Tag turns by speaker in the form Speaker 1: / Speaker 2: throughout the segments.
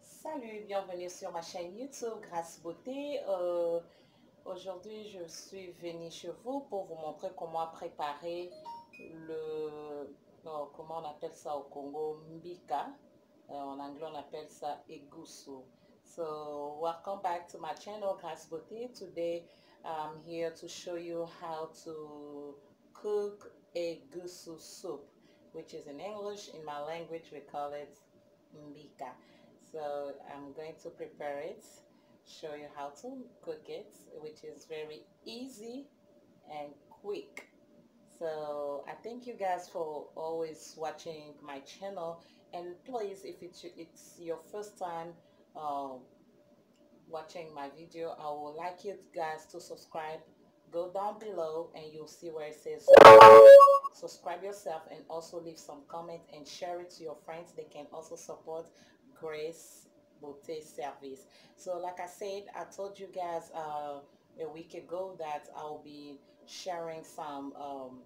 Speaker 1: Salut, bienvenue sur ma chaîne YouTube Grâce Beauté. Euh, Aujourd'hui, je suis venue chez vous pour vous montrer comment préparer le, oh, eh, comment on appelle ça au Congo, mbika. Euh, en anglais, on appelle ça egusi. So, welcome back to my channel, Beauté. Today, I'm here to show you how to cook egusi soup, which is in English. In my language, we call it mbika. So, I'm going to prepare it show you how to cook it which is very easy and quick so I thank you guys for always watching my channel. And please if it's, it's your first time uh, watching my video I would like you guys to subscribe. Go down below and you'll see where it says subscribe yourself and also leave some comment and share it to your friends. They can also support Grace Beauté service. So like I said, I told you guys uh, a week ago that I'll be sharing some um,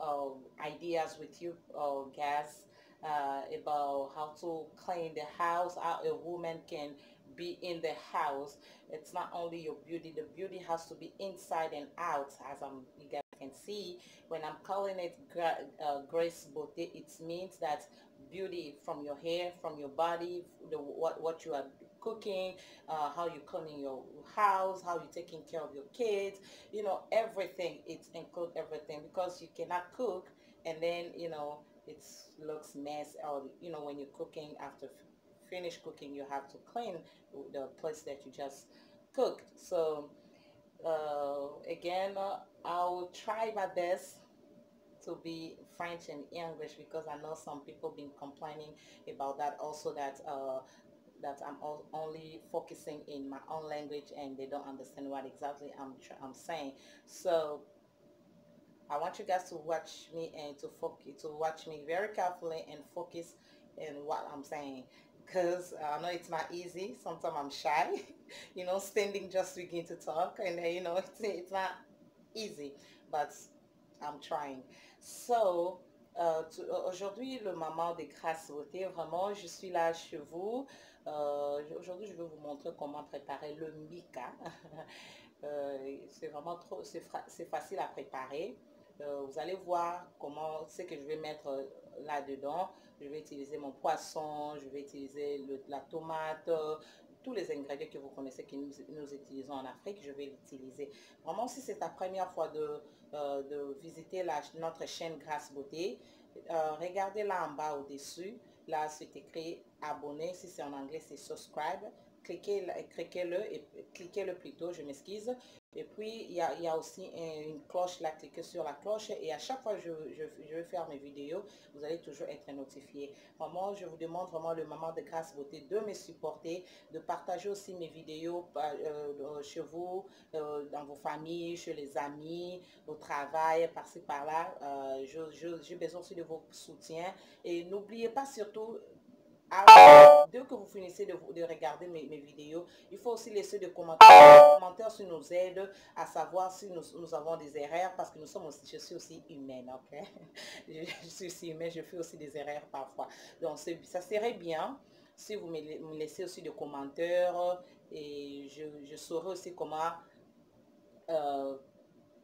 Speaker 1: uh, ideas with you uh, guys uh, about how to clean the house, how a woman can be in the house. It's not only your beauty, the beauty has to be inside and out as I'm, you guys can see. When I'm calling it uh, Grace Beauté, it means that beauty from your hair, from your body, the, what, what you are cooking, uh, how you cleaning your house, how you taking care of your kids, you know, everything. It include everything because you cannot cook and then, you know, it looks mess or, you know, when you're cooking after finish cooking, you have to clean the place that you just cooked. So, uh, again, uh, I'll try my best to be French and English because I know some people been complaining about that also that uh, that I'm only focusing in my own language and they don't understand what exactly I'm, I'm saying. So I want you guys to watch me and to focus to watch me very carefully and focus in what I'm saying because I know it's not easy. Sometimes I'm shy, you know, standing just begin to talk and uh, you know, it's, it's not easy, but I'm trying. So, euh, aujourd'hui, le moment des grâces beauté, vraiment, je suis là chez vous. Euh, aujourd'hui, je vais vous montrer comment préparer le mika. euh, c'est vraiment trop, c'est facile à préparer. Euh, vous allez voir comment, c'est que je vais mettre là-dedans. Je vais utiliser mon poisson, je vais utiliser la tomate, tous les ingrédients que vous connaissez que nous, utilisons en Afrique, je vais l'utiliser. Vraiment, si c'est ta première fois de, visiter la, notre chaîne Grâce Beauté, regardez là en bas au-dessus. Là, c'est écrit abonner. Si c'est en anglais, c'est subscribe. Cliquez-le cliquez -le, et cliquez-le plutôt, je m'excuse. Et puis, il y a, aussi une cloche, là, cliquez sur la cloche et à chaque fois que je, vais faire mes vidéos, vous allez toujours être notifié. Vraiment, je vous demande vraiment le moment de grâce beauté de me supporter, de partager aussi mes vidéos euh, chez vous, euh, dans vos familles, chez les amis, au travail, par-ci, par-là. Euh, J'ai besoin aussi de vos soutiens. Et n'oubliez pas surtout alors, dès que vous finissez de, de regarder mes, vidéos, il faut aussi laisser des commentaires. Les commentaires ça nous aident à savoir si nous, avons des erreurs parce que nous sommes aussi, je suis aussi humaine, ok? je, suis aussi humaine, je fais aussi des erreurs parfois. Donc, ça serait bien si vous me, laissez aussi des commentaires et je, je saurai aussi comment, uh,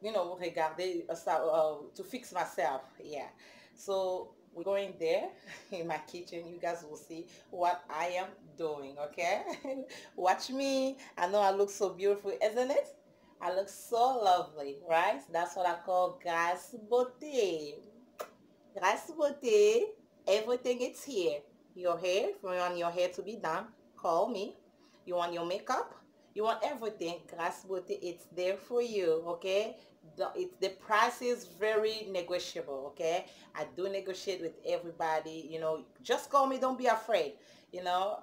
Speaker 1: you know, regarder, uh, uh, to fix myself, yeah. So, we're going there in my kitchen. You guys will see what I am doing okay? Watch me. I know I look so beautiful isn't it? I look so lovely right? That's what I call grâce beauté grâce beauté everything is here. Your hair if you want your hair to be done call me. You want your makeup? You want everything. Grâce beauté it's there for you okay the, it, the price is very negotiable okay i do negotiate with everybody you know just call me don't be afraid you know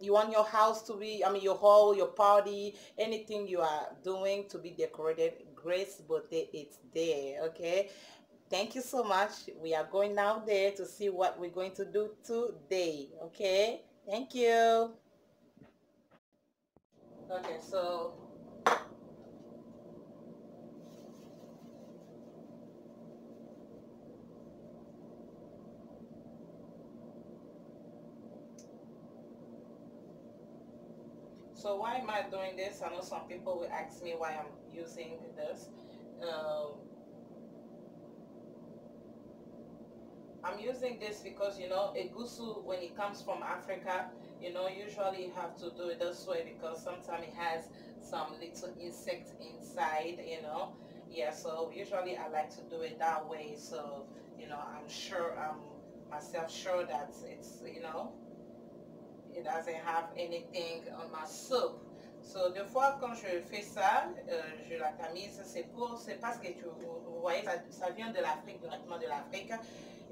Speaker 1: you want your house to be i mean your hall your party anything you are doing to be decorated grace beauté it's there okay thank you so much. We are going now there to see what we're going to do today. Okay, thank you. Okay, so So why am I doing this? I know some people will ask me why I'm using this. Um, I'm using this because you know a egusi when it comes from Africa you know usually you have to do it this way because sometimes it has some little insect inside you know yeah so usually I like to do it that way so you know I'm sure I'm myself sure that it's you know it doesn't have anything on my soup so des fois quand je fais ça euh, je la tamise c'est pour c'est parce que tu, vous voyez ça, ça vient de l'Afrique directement de l'Afrique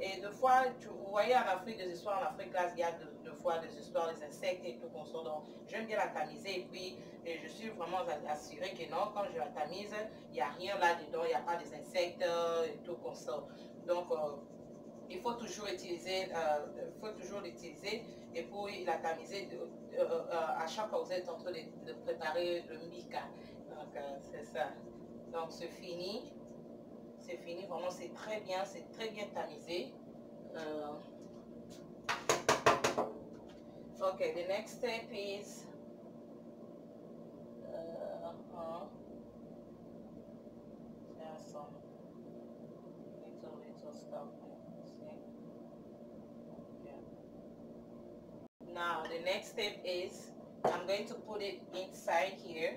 Speaker 1: et des fois, tu, vous voyez en Afrique, des histoires en Afrique, là, il y a deux, fois des histoires des insectes et tout qu'on sort. Donc, j'aime bien la tamiser et puis et je suis vraiment assurée que non, quand je la tamise, il n'y a rien là-dedans, il n'y a pas des insectes et tout qu'on sort. Donc, euh, il faut toujours utiliser, euh, faut toujours l'utiliser et puis la tamiser de, euh, à chaque fois vous êtes en train de, préparer le mica. Donc, c'est ça. Donc, c'est fini c'est fini. Vraiment, c'est très bien, c'est très bien tamisé. Okay, the next step is there's some little little stuff. Now the next step is I'm going to put it inside here.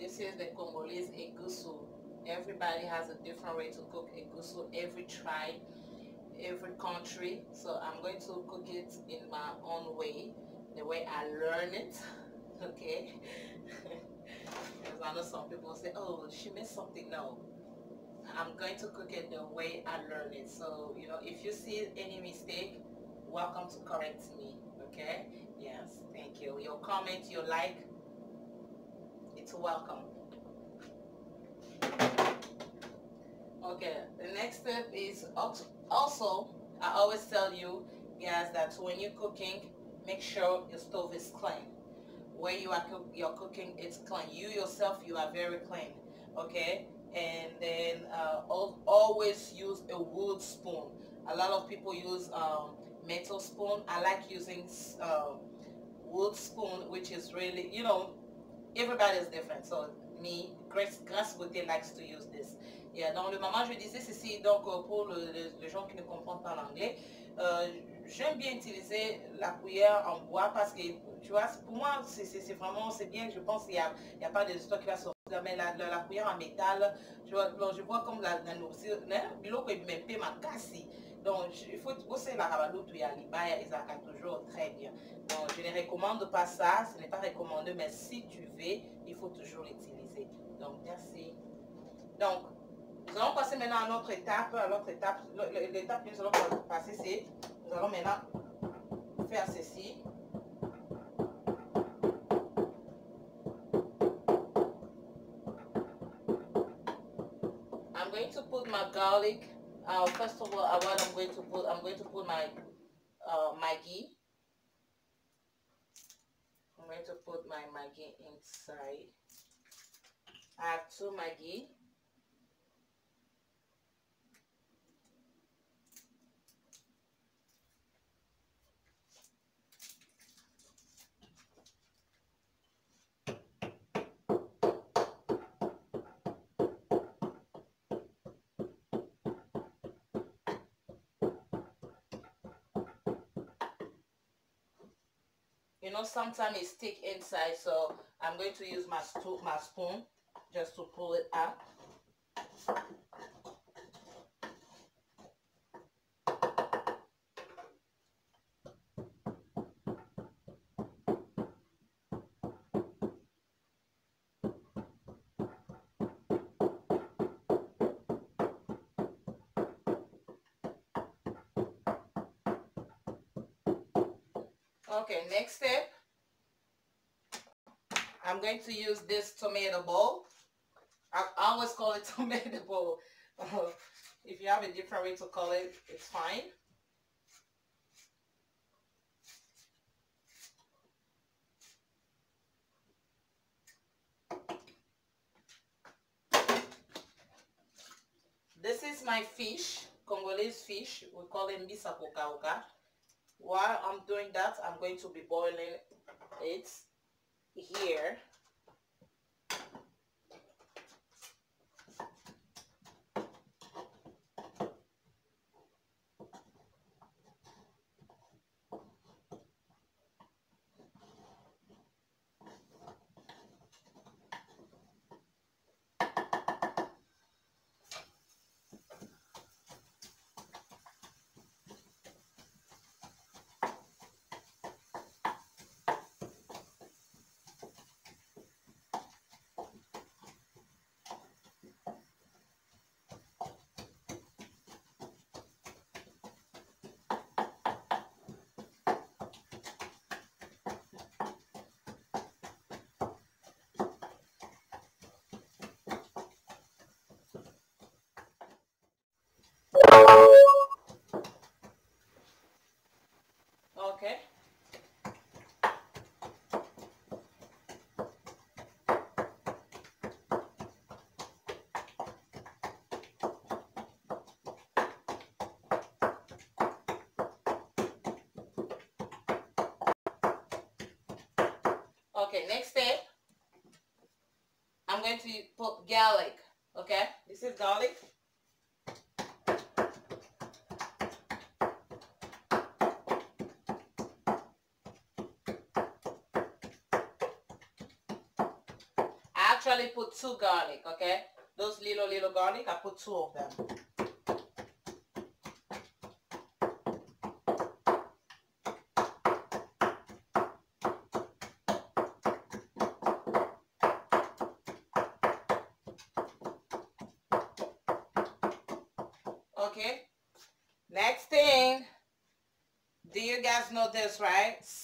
Speaker 1: This is the Congolese egusi. Everybody has a different way to cook egusi. Every tribe, every country. So I'm going to cook it in my own way, the way I learn it. okay? because I know some people say, oh, she missed something. No. I'm going to cook it the way I learn it. So, you know, if you see any mistake, welcome to correct me. Okay? Yes, thank you. Your comment, your like, it's welcome. Okay, the next step is also, I always tell you guys that when you're cooking, make sure your stove is clean. Where you are cook, you're cooking, it's clean. You yourself, you are very clean. Okay, and then uh, always use a wood spoon. A lot of people use um, metal spoon. I like using uh, wood spoon, which is really, you know, everybody is different. So me, Grace, Grace Beauté likes to use this. Yeah, dans le moment, je disais ceci, donc euh, pour le, le, les gens qui ne comprennent pas l'anglais, euh, j'aime bien utiliser la cuillère en bois parce que, tu vois, pour moi, c'est vraiment, c'est bien, je pense qu'il n'y a, a, pas de stock qui va sortir, mais la, la, cuillère en métal, tu vois, je vois comme la, la nourriture, biloko ebimpe makasi. Donc, il faut bosser la rabaloutou ya libaya, ils toujours très bien. Donc, je ne recommande pas ça, ce n'est pas recommandé, mais si tu veux, il faut toujours l'utiliser. Donc, merci. Donc, nous allons passer maintenant à notre étape. À l'autre étape, l'étape que nous allons passer, c'est, nous allons maintenant faire ceci. I'm going to put my garlic Uh, first of all, what I'm going to put, I'm going to put my uh, Maggi. I'm going to put my Maggi inside. I have two Maggi. Know sometimes it's thick inside so I'm going to use my, my spoon just to pull it out Next step. I'm going to use this tomato bowl. I always call it tomato bowl. Uh, if you have a different way to call it, it's fine. This is my fish, Congolese fish. We call it kokauka. Doing that, I'm going to be boiling it here. Okay. Okay, next step. I'm going to put garlic. Okay, this is garlic. I actually put two garlic, okay? Those little, little garlic, I put two of them. Okay. Next thing. Do you guys know this, right? Celery.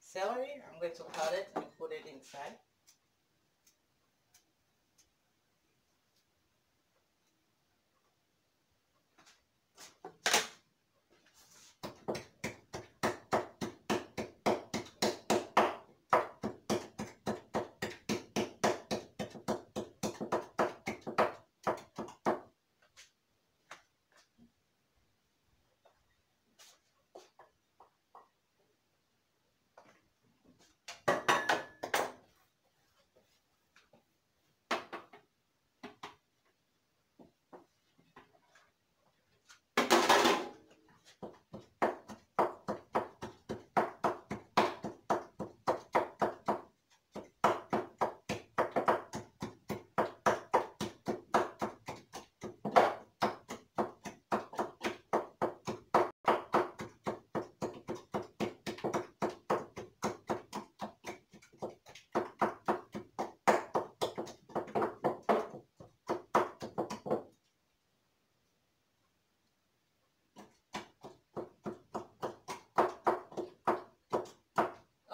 Speaker 1: Celery, I'm going to cut it and put it inside.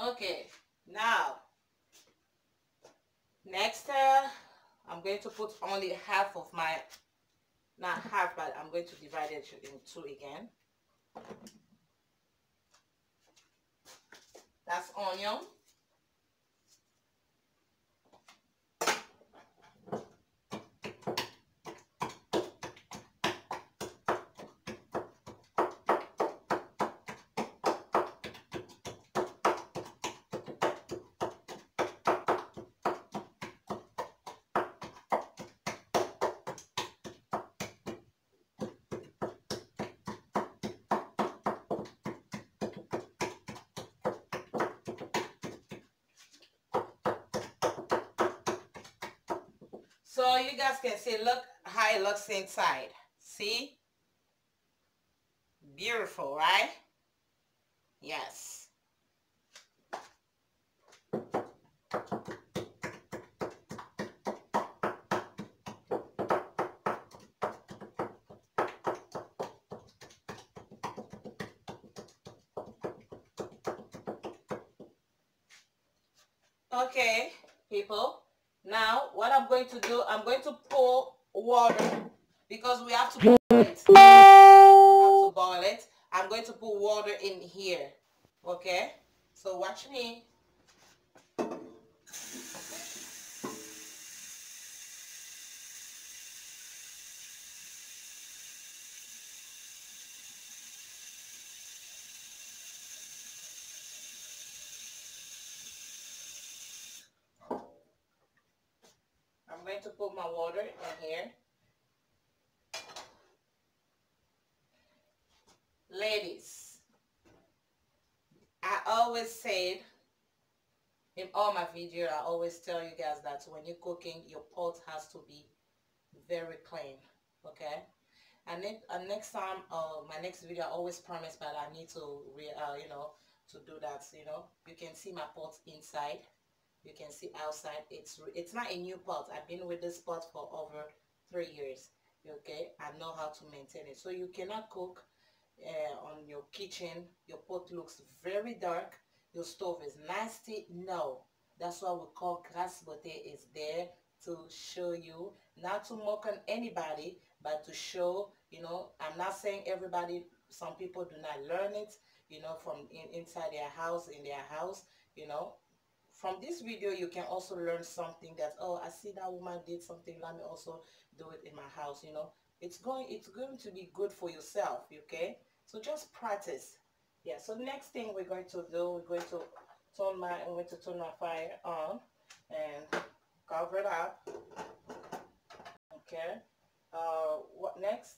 Speaker 1: Okay, now, next, uh, I'm going to put only half of my, not half, but I'm going to divide it in two again. That's onion. can see, look how it looks inside. See? Beautiful, right? Yes. Okay, people. Now, what I'm going to do, I'm going to pour water because we have to boil it. We have to boil it. I'm going to put water in here. Okay? So watch me. I'm going to put my water in here. Ladies, I always said in all my videos, I always tell you guys that when you're cooking, your pot has to be very clean, okay? And, then, and next time, uh, my next video, I always promise that I need to, re, uh, you know, to do that, you know. You can see my pot inside. You can see outside. It's it's not a new pot. I've been with this pot for over three years, okay? I know how to maintain it. So you cannot cook uh, on your kitchen. Your pot looks very dark your stove is nasty no that's why we call grace beauté is there to show you not to mock on anybody but to show you know i'm not saying everybody some people do not learn it you know from in, inside their house in their house you know from this video you can also learn something that oh i see that woman did something let me also do it in my house you know. It's going it's going to be good for yourself okay? So just practice. Yeah so next thing we're going to do we're going to turn my i'm going to turn my fire on and cover it up okay? Uh what next?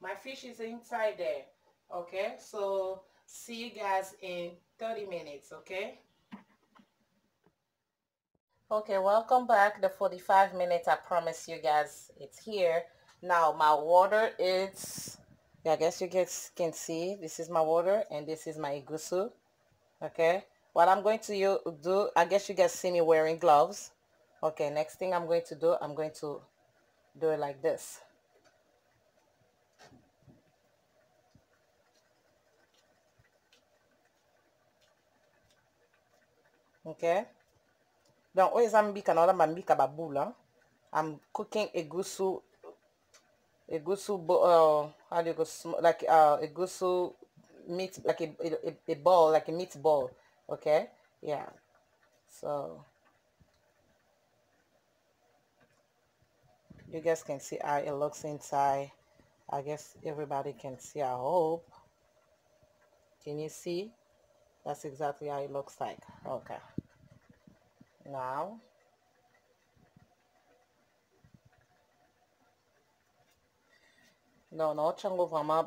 Speaker 1: My fish is inside there okay? So see you guys in 30 minutes okay okay welcome back. The 45 minutes i promise you guys it's here. Now my water is yeah, I guess you guys can see this is my water and this is my egusi okay? What I'm going to do I guess you guys see me wearing gloves. Okay next thing I'm going to do I'm going to do it like this. Okay donc oyo eza mbika na olamba mbika babula I'm cooking egusi egusi uh, how do you go like uh egusi meat like a, a, a ball like a meatball okay? Yeah. So you guys can see how it looks inside. I guess everybody can see I hope. Can you see? That's exactly how it looks like. Okay now non naotya yango vraiment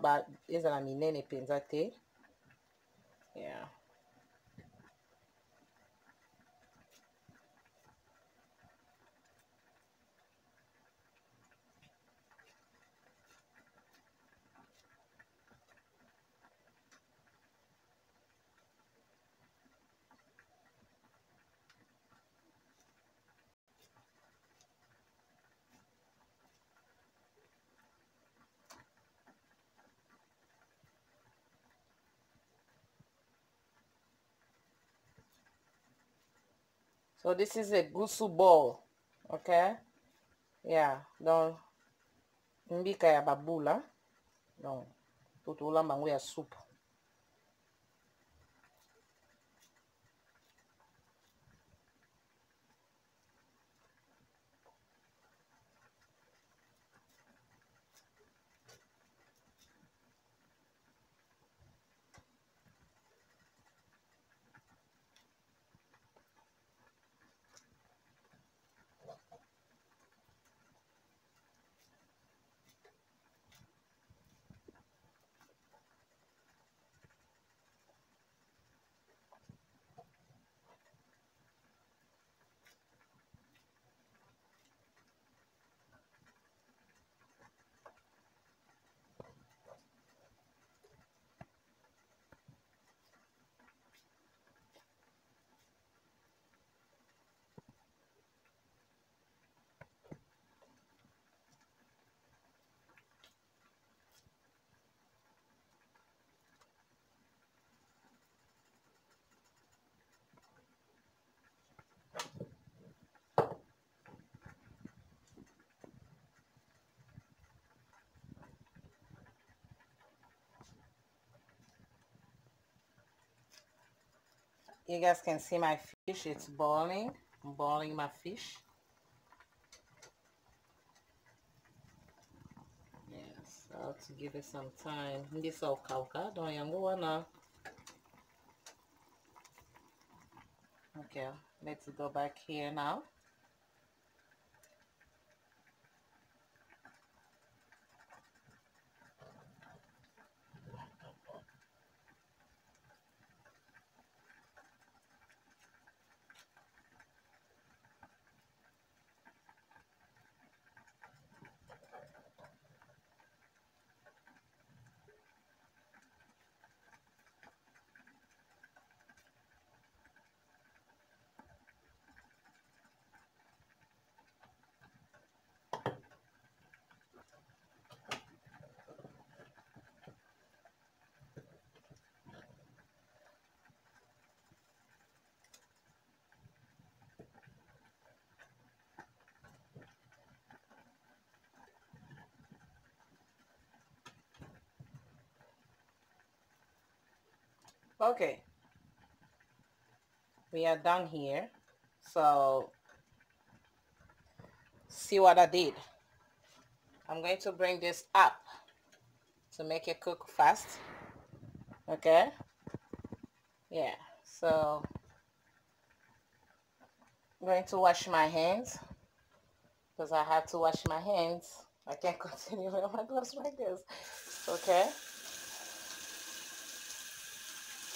Speaker 1: ezala minene mpenza te yeah. So this is a gusu ball, okay? Yeah, donc mbika ya babula, donc tutulamba yango ya soupe. You guys can see my fish. It's boiling I'm boiling my fish. Yes I have to give it some time. Hindi sa ukauka. Don't yangu wana okay let's go back here now okay. We are done here. So see what I did. I'm going to bring this up to make it cook fast. Okay? Yeah. So I'm going to wash my hands. Because I have to wash my hands. I can't continue with my gloves like this. Okay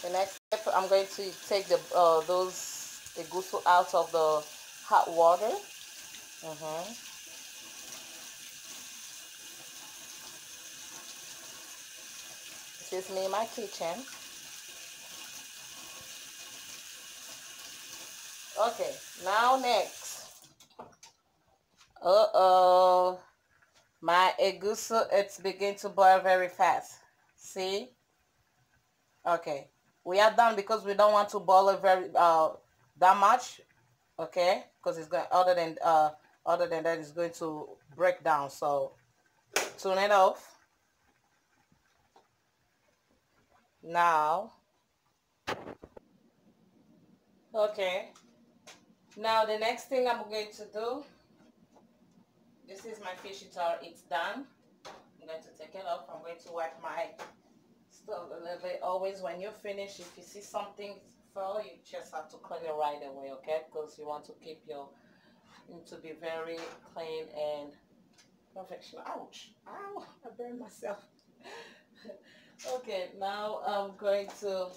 Speaker 1: the next step, I'm going to take the uh, those the gusu out of the hot water. Uh -huh. This is me in my kitchen. Okay, now next. Uh-oh. My egusi, it's beginning to boil very fast. See? Okay we are done because we don't want to boil it very uh that much okay? Because it's going other than uh other than that it's going to break down so turn it off. Now okay. Now the next thing I'm going to do this is my fish it's done. I'm going to take it off. I'm going to wipe my little. Always when you finish, if you see something fall, you just have to clean it right away, okay? Because you want to keep your, to be very clean and professional. Ouch! Ow! I burned myself. okay, now I'm going to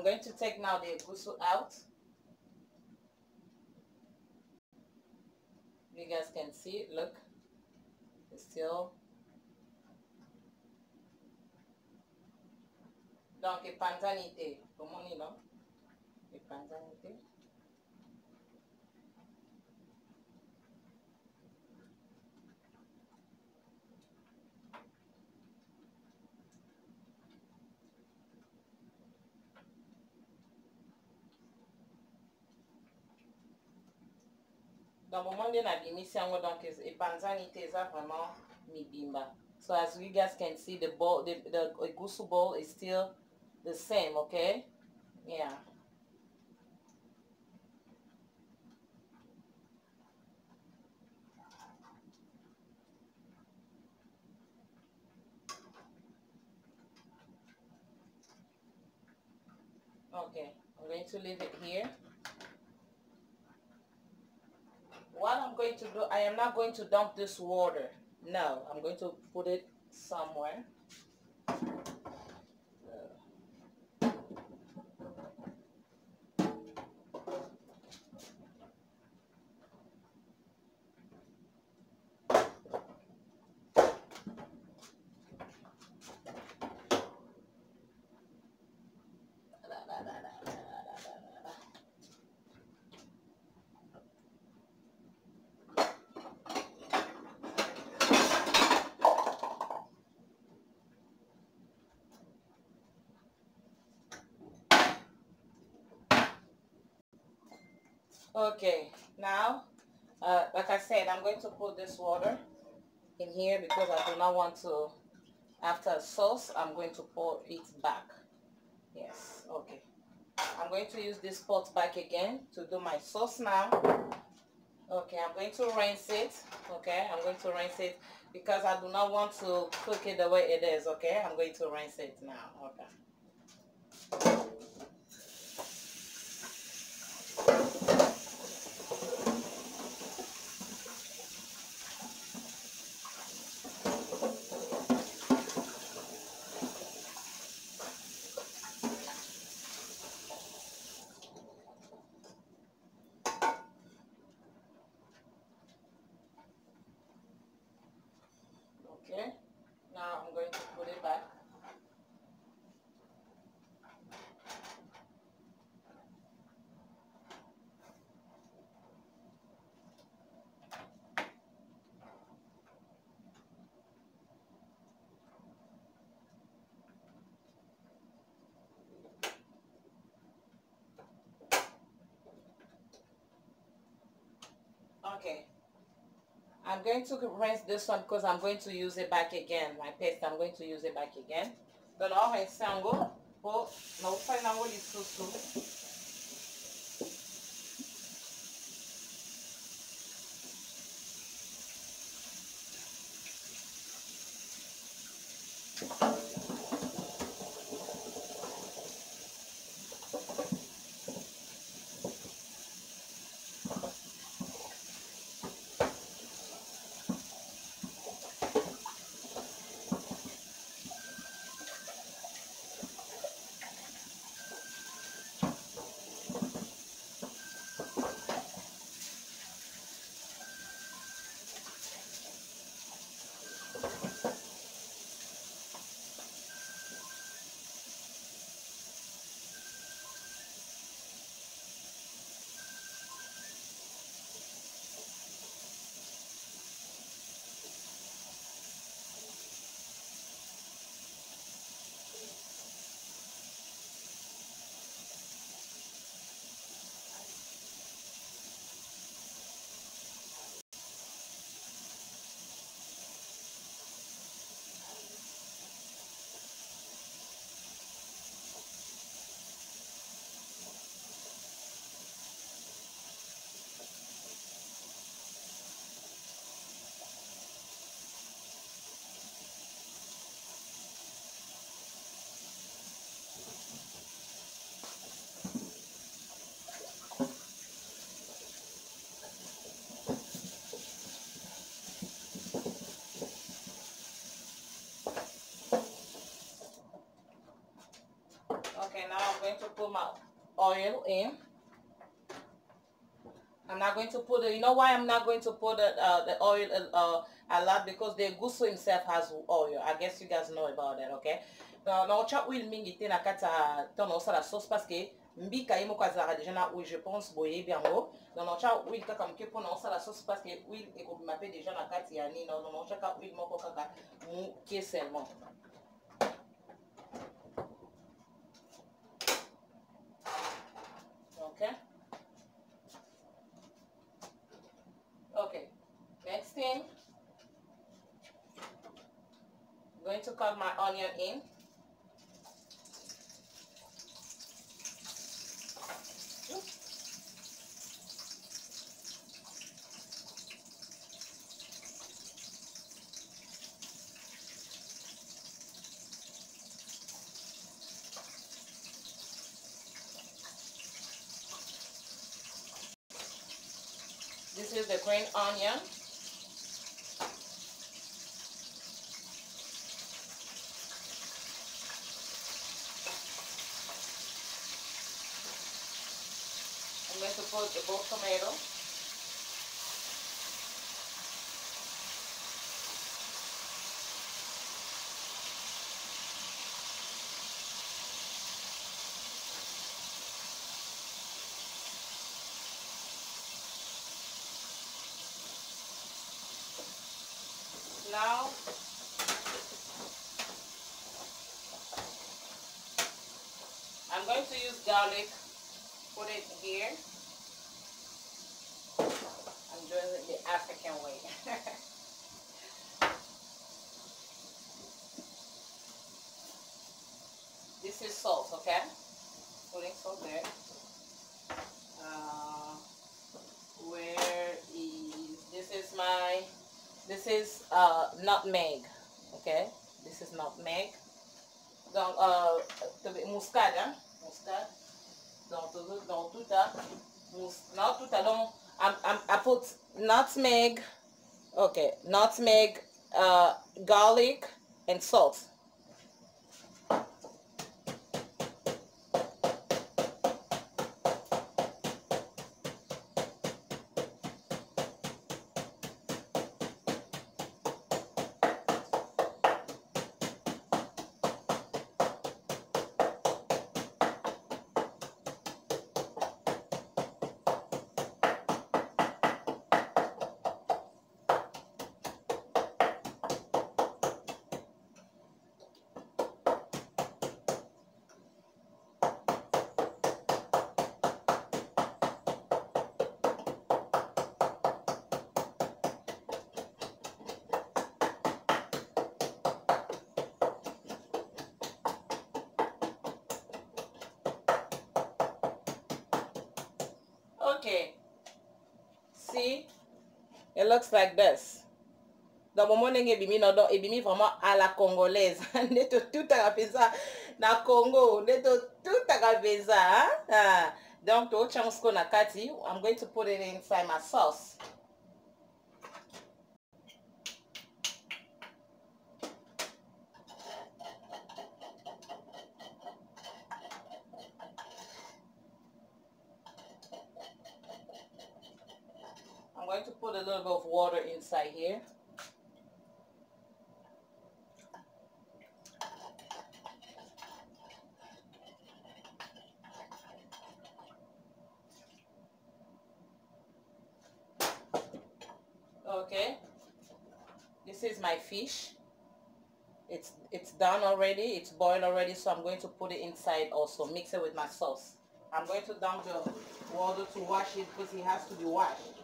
Speaker 1: I'm going to take now the gusu out. You guys can see look. It's still Donc, panzanite, comment on dit, non? Panzanite. Donc, vraiment. So as you guys can see, the bowl, the, the gusu bowl is still the same, okay? Yeah. Okay, I'm going to leave it here. what I'm going to do, I am not going to dump this water. No, I'm going to put it somewhere. Okay, now, uh, like I said, I'm going to put this water in here because I do not want to, after sauce, I'm going to pour it back. Yes, okay. I'm going to use this pot back again to do my sauce now. Okay, I'm going to rinse it. Okay, I'm going to rinse it because I do not want to cook it the way it is. Okay, I'm going to rinse it now. Okay. Okay, now I'm going to put it back. Okay, I'm going to rinse this one because I'm going to use it back again. My paste, I'm going to use it back again. Ó, rinse ango, po, não sai na olho Okay, now I'm going to put my oil in. I'm not going to put it, you know why I'm not going to put the, uh, the oil uh, a lot? Because the gusto himself has oil. I guess you guys know about that, okay? Na na ocha oil mingi te na kati ya to na osala sauce parce que mbika ye moko azalaka déjà na oil je pense boyebi yango ocha oil kaka moke mpo na osala sauce parce que oil ekobima mpe déjà na kati ya nini ochaka oil moko kaka moke seulement This is the green onion. I'm tomato. Now, I'm going to use garlic, put it here. Doing it the African way. this is salt, okay? Putting salt there. Uh, where is this is my this is uh nutmeg okay this is nutmeg donc euh, muscade hein muscade donc dans tout ça non tout ça donc I, I, I put nutmeg okay nutmeg uh, garlic and salt Okay. See? It looks like this. Donc, moment ndenge ebimi na donc ebimi vraiment à la congolaise nde totutaka mpenza na congo nde totutaka mpenza ah. donc tootya mosiko na kati i'm going to put it inside my sauce already. It's boiled already. So I'm going to put it inside also. Mix it with my sauce. I'm going to dump the water to wash it because it has to be washed.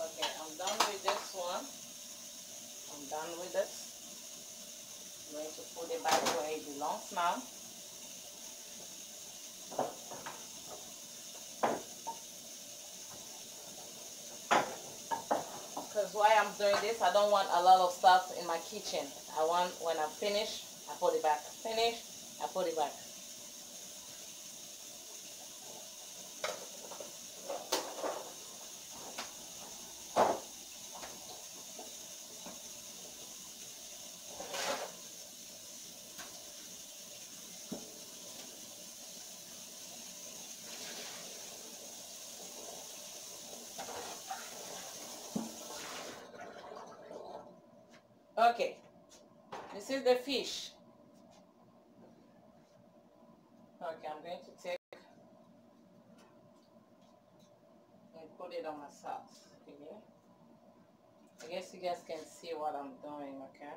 Speaker 1: Okay, I'm done with this one. I'm done with it. I'm going to put it back where it belongs now. Because why I'm doing this, I don't want a lot of stuff in my kitchen. I want, when I'm finished, I put it back. Finish, I put it back. Okay, this is the fish. Okay, I'm going to take and put it on my sauce. Okay. I guess you guys can see what I'm doing, okay?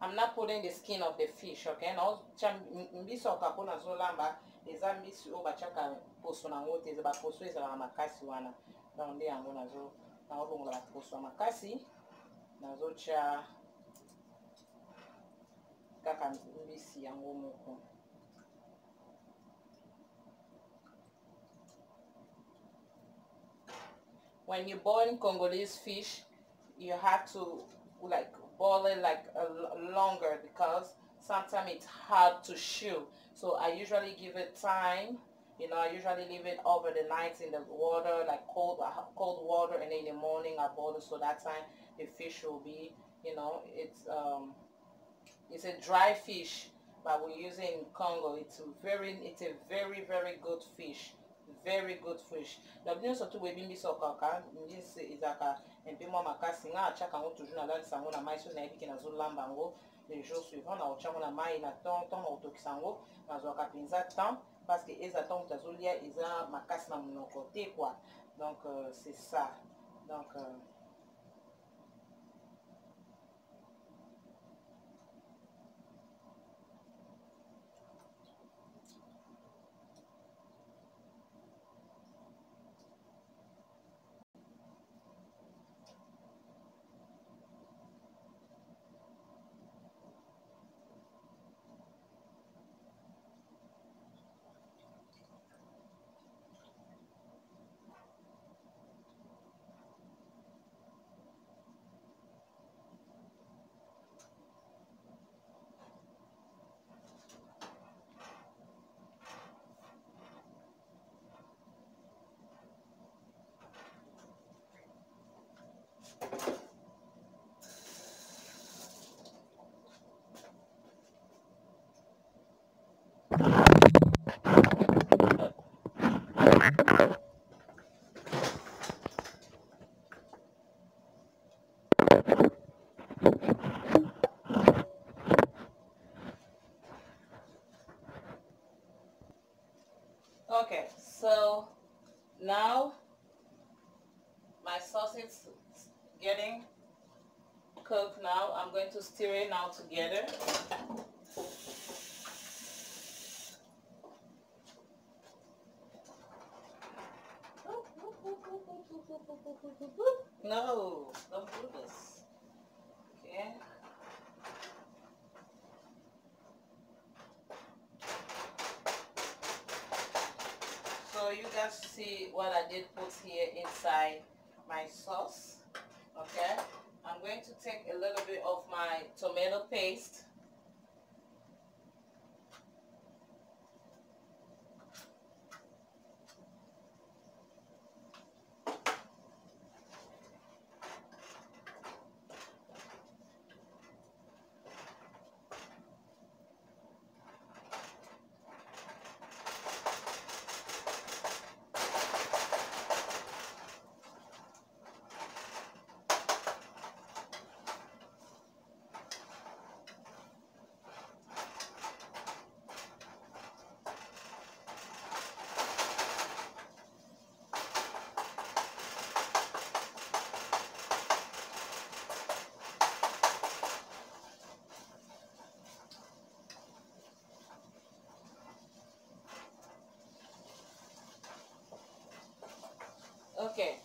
Speaker 1: I'm not putting the skin of the fish, okay? Na mbisi okapo nazolamba wana. Kaka mbisi yango moko. When you boil Congolese fish, you have to like boil it like longer because sometimes it's hard to chew. So I usually give it time. You know, I usually leave it over the night in the water, like cold uh, cold water, and in the morning I boil it. So that time the fish will be, you know, it's um, it's a dry fish, but we're using Congo. It's a very, it's a very very good fish. very good fish mwa makasi le jour suivant na otia yango na mai na temps ntango okotokisa yango nazwaka mpenza temps parce que eza ntango moto azolia eza makasi na monoko te quoi. Donc euh, c'est ça. Donc euh, is getting cooked now. I'm going to stir it now together. No, don't do this. Okay. So you guys see what I did put here inside my sauce. Okay. I'm going to take a little bit of my tomato paste. Okay.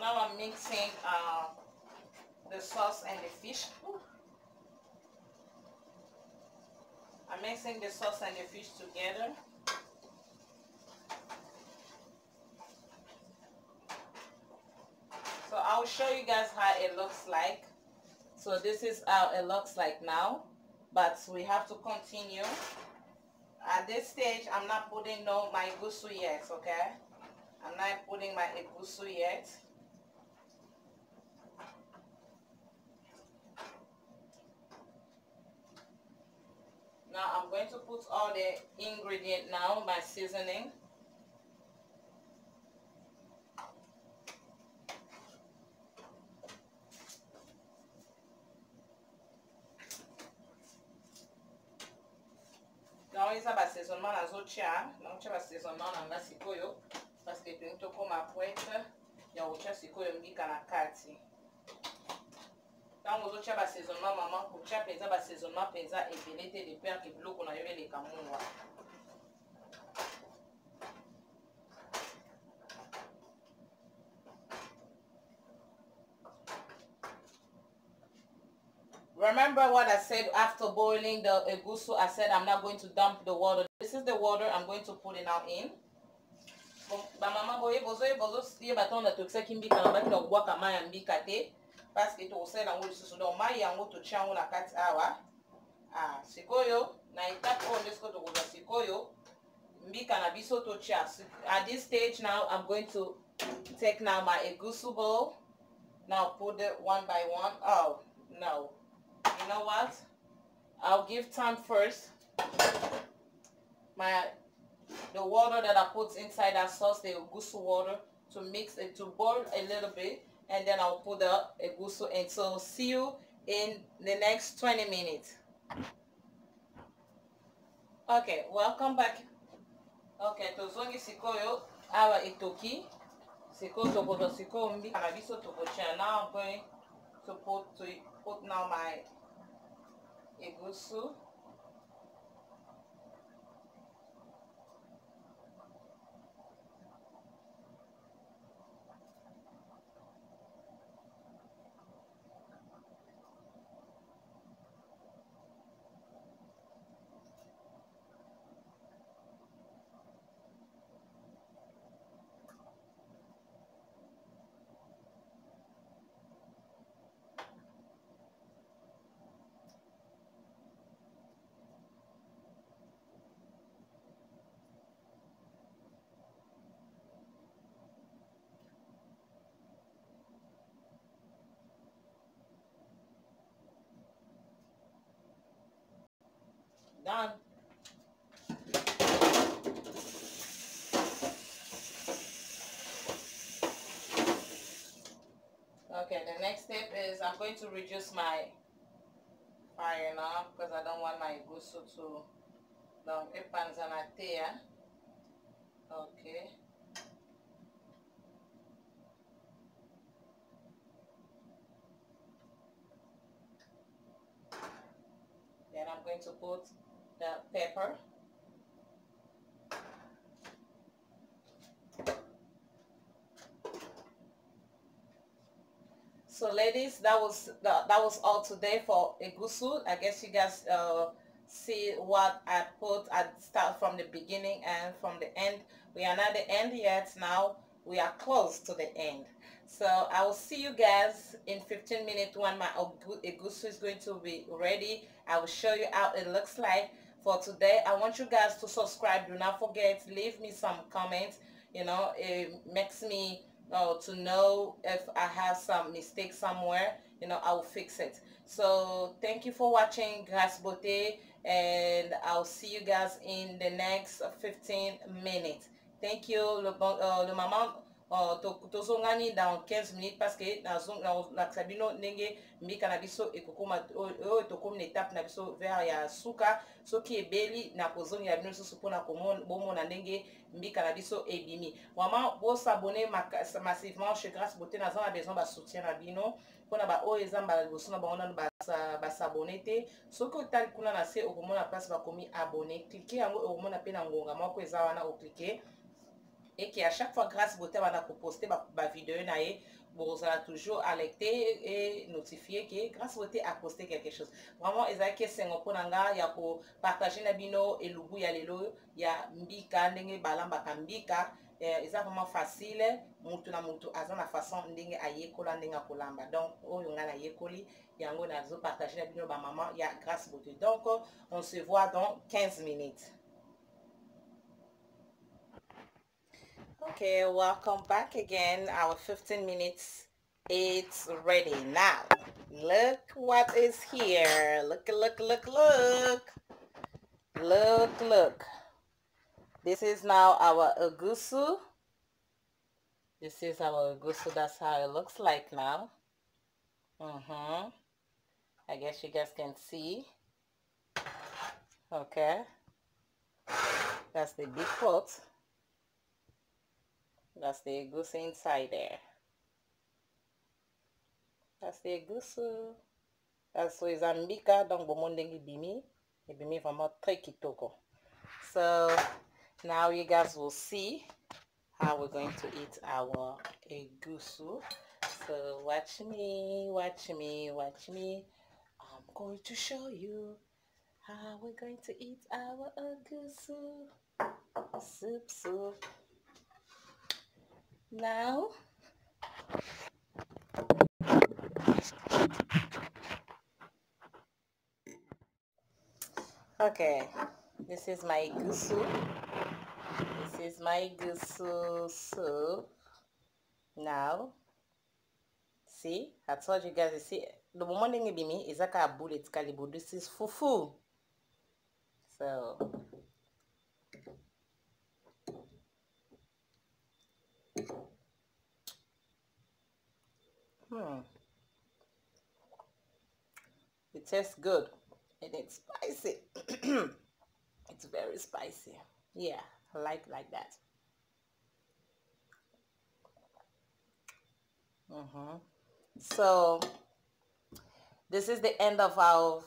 Speaker 1: Now I'm mixing uh, the sauce and the fish. Ooh. I'm mixing the sauce and the fish together. So I'll show you guys how it looks like. So this is how it looks like now, but we have to continue. At this stage, I'm not putting no my gusu yet, okay? I'm not putting my egusu yet. Now I'm going to put all the ingredient now, my seasoning. Donc eza basaisonnement nazotia naotia basaisonnement na nga sikoyo. Parce que tolingi tokóma poete ya kotia sikoyo mbika na kati ntango ozotia basaisonnement mama kotia mpenza basaisonnement mpenza ebele te de peur ke biloko na yo eleka mungwa Remember what I said after boiling the egusi? I said I'm not going to dump the water. This is the water I'm going to put it now in. Bamama boye bozoye bozoyeba ntongo na tokisaki mbika na baki na kobwaka mai ya mbika te donc na awa. Ah, at this stage now i'm going to take now my egusi bowl. Now put it one by one. Oh no. You know what? I'll give time first. My the water that I put inside that sauce, the egusi water, to mix it, to boil a little bit, and then I'll put the egusi in. So see you in the next 20 minutes. Okay, welcome back. Okay, tozongi sikoyo awa etoki. Sikoyo tokozo sikoyo mbi na biso tokotia. Now I'm going to put to put now my egusi. Done. Okay, the next step is I'm going to reduce my fire now because I don't want my gusto to um, donc epanza na te ya okay then I'm going to put the pepper So ladies, that was that, that was all today for egusi. I guess you guys uh, see what I put. I start from the beginning and from the end. We are not the end yet. Now we are close to the end. So I will see you guys in 15 minutes when my egusi is going to be ready. I will show you how it looks like. For today, I want you guys to subscribe. Do not forget, leave me some comments. You know, it makes me uh, to know if I have some mistake somewhere, you know, I will fix it. So thank you for watching Grace Beauté and I'll see you guys in the next 15 minutes. Thank you, le, bon, uh, le maman tozongani dans 15 minutes parce que nakisa bino ndenge mbika na biso ekokoma oyo tokomi na étape na biso vers ya suka soki ebeli na kozongela bino lisusu mpona bomona ndenge mbika na biso ebimi. Vraiment bosabone massivement chez grâce beauté naza na besoin basoutien na bino. Mpona baoyo eza mbala liboso na bango nano basabone te. Soki otali kuna na se okomona place bakomi abone klike yango okomona mpe na ngonga moko eza wana oklike et que à chaque fois grâce beauté bana koposte bavideo na ye bozala toujours alerté et notifié que grâce beauté a posté quelque chose. Vraiment ezalaki esengo mpona nga ya kopartage na bino elubu ya lelo ya mbika ndenge balambaka mbika eza vraiment facile mutu na mutu aza na façon ndenge ayekola ndenge akolamba. Donc oyo ngai nayekoli yango nazopartage na bino bamama ya grâce beauté donc on se voit dans 15 minutes Okay, welcome back again. Our 15 minutes, it's ready now. Look what is here. Look, look, look, look. Look, look. This is now our agusu. This is our agusu. That's how it looks like now. Mm-hmm. I guess you guys can see. Okay. That's the big pot. That's the egusi inside there. That's the egusi. so eza mbika donc bomoi ndenge ebimi ebimi vraiment très kitoko so now you guys will see how we're going to eat our egusu. So watch me watch me watch me. I'm going to show you how we're going to eat our egusu. Soup soup now? Okay this is my gusu. This is my gusu soup. Now see i told you guys you see the moment ndenge ebimi eza kaka boule etikali boule this is fufu. So hmm. It tastes good. And it's spicy. It's very spicy. Yeah i like like that. Mm-hmm. so this is the end of our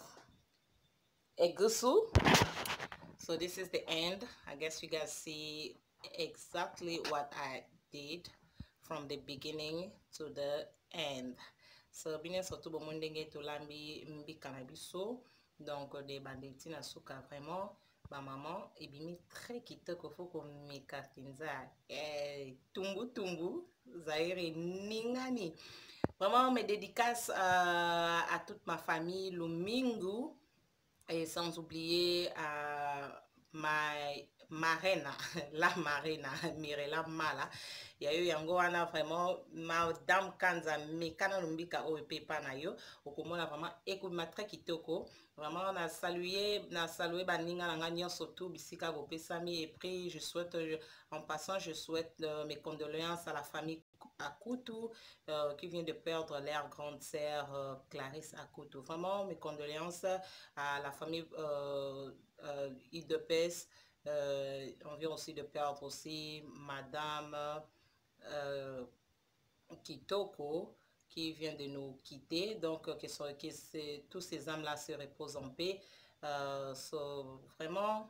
Speaker 1: egusu. So this is the end. I guess you guys see exactly what i did from the beginning to the end. So bino nyonso to bomoi ndenge tolambi mbika na biso donc de bande ntina suka vraiment bamama ebimi très kitoko fo komeka mpenza eh, tumbu zaire eningani vraiment mes dédicaces euh, à toute ma famille lumingu. Et sans oublier euh, ma marraine la marraine mirela mala. Ya yo yango wana vraiment madame kanza meka nano mbika oyo mpe epa na yo okomona vraiment ekobima très kitoko vraiment na salue na salue baninga na nga nyonso tu bisika bopesami et puis je souhaite en passant je souhaite euh, mes condoléances à la famille Akutu euh, qui vient de perdre leur grande sœur euh, Clarisse Akutu. Vraiment mes condoléances à la famille euh, euh, Idepes euh, on vient aussi de perdre aussi madame euh, Kitoko qui vient de nous quitter. Donc, que, so, que tous ces âmes-là se reposent en paix. Euh, so, vraiment,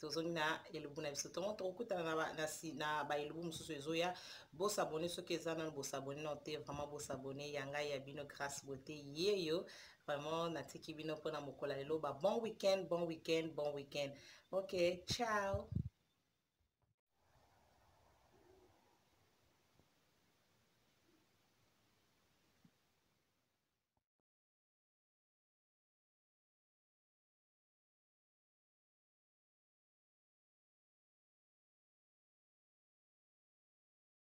Speaker 1: tozongi na elubu na biso tongo tokokutana na, na baelubu mosusu ezoya bosabone soki eza nano bosabone nano te vraiment bosabone ya ngai ya bino grâce bote yeyo vraiment natiki bino mpona mokolo lelo ba bon weekend bon weekend bon weekend. Ok ciao